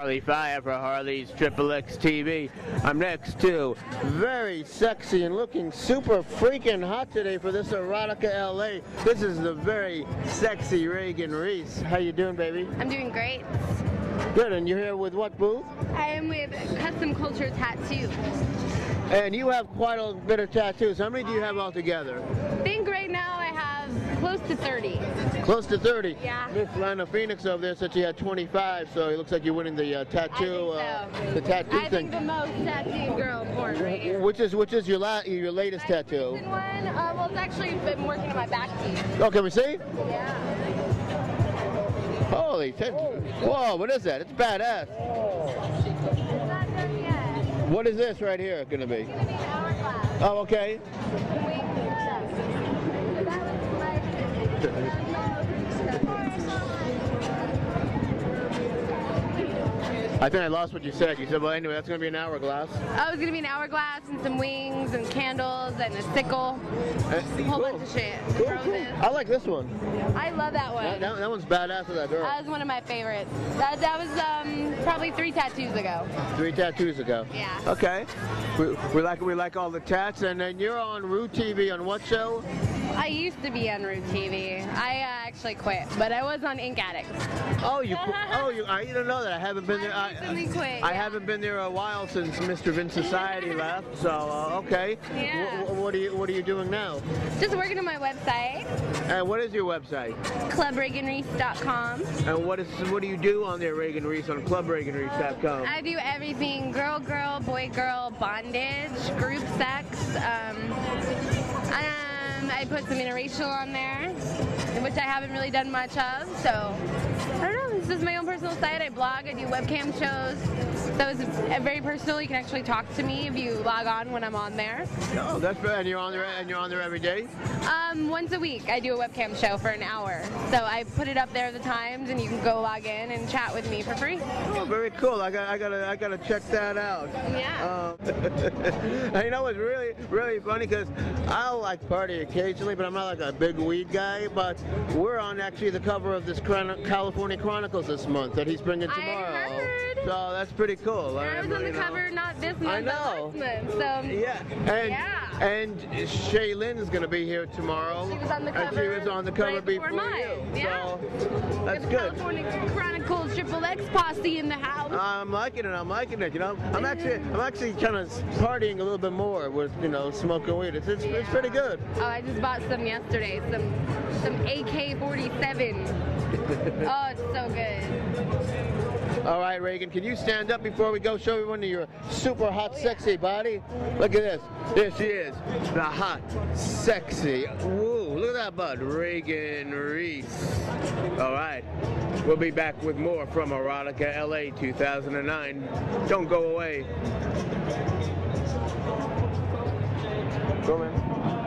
Harley Fire for Harley's Triple X TV. I'm next to very sexy and looking super freaking hot today for this Erotica LA. This is the very sexy Regan Reese. How you doing, baby? I'm doing great. Good, and you're here with what booth? I am with Custom Culture Tattoo. And you have quite a bit of tattoos. How many do you have altogether? Close to 30. Close to 30. Yeah. Miss Lana Phoenix over there said she had 25, so it looks like you're winning the uh, tattoo, I think so. uh, the tattoo I thing. think the most tattooed girl born right here. Which is which is your la- your latest My tattoo? one, uh, well, it's actually been working on my back teeth. Oh, can we see? Yeah. Holy, whoa! What is that? It's badass. It's not done yet. What is this right here going to be? It's gonna be an hourglass. Oh, okay. ってな。I think I lost what you said. You said, well, anyway, that's going to be an hourglass. Oh, it's gonna be an hourglass and some wings and candles and a sickle. Uh, A whole cool. bunch of shit. Cool, cool. I like this one. I love that one. That, that, that one's badass with that girl. That was one of my favorites. That, that was um, probably three tattoos ago. Three tattoos ago. Yeah. Okay. We, we like we like all the tats, and then you're on Root TV on what show? I used to be on Root TV. I uh, actually quit, but I was on Ink Addicts. Oh, you. oh, you. I didn't know that. I haven't been there. I quit, I haven't been there a while since Mr. Vince Society left. So uh, okay. Yeah. Wh- what are you What are you doing now? Just working on my website, And what is your website? clubreganreese.com. And what is what do you do on there, Regan Reese, on ClubReganReese.com? I do everything girl, girl, boy, girl, bondage, group sex. Um, um, I put some interracial on there, which I haven't really done much of. So I don't know. This is my own personal site. I blog. I do webcam shows. It's uh, very personal. You can actually talk to me if you log on when I'm on there. Oh, that's bad. And you're on there, and you're on there every day. Um, once a week, I do a webcam show for an hour. So I put it up there the times, and you can go log in and chat with me for free. Oh, very cool. I got, I gotta, I gotta check that out. Yeah. Um, and you know what's really, really funny because I like party occasionally, but I'm not like a big weed guy. But we're on actually the cover of this California Chronicles this month that he's bringing I tomorrow. heard. So that's pretty cool. I was on the know. cover not this month, I but know. last month. So Yeah, and Yeah. And Shaylin is going to be here tomorrow. She was on the And she was on the cover right before before, mine. you. Yeah. So that's the good. California Chronicles Triple X posse in the house. I'm liking it. I'm liking it. You know, I'm actually, I'm actually kind of partying a little bit more with, you know, smoking weed. It's, it's, it's pretty good. oh, I just bought some yesterday. Some some AK-47. oh, it's so good. All right, Regan, can you stand up before we go show everyone your super hot, sexy body? Look at this. There she is, the hot, sexy. Woo! Look at that bud, Regan Reese. All right, we'll be back with more from Erotica LA 2009. Don't go away. Go in.